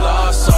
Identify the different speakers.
Speaker 1: lost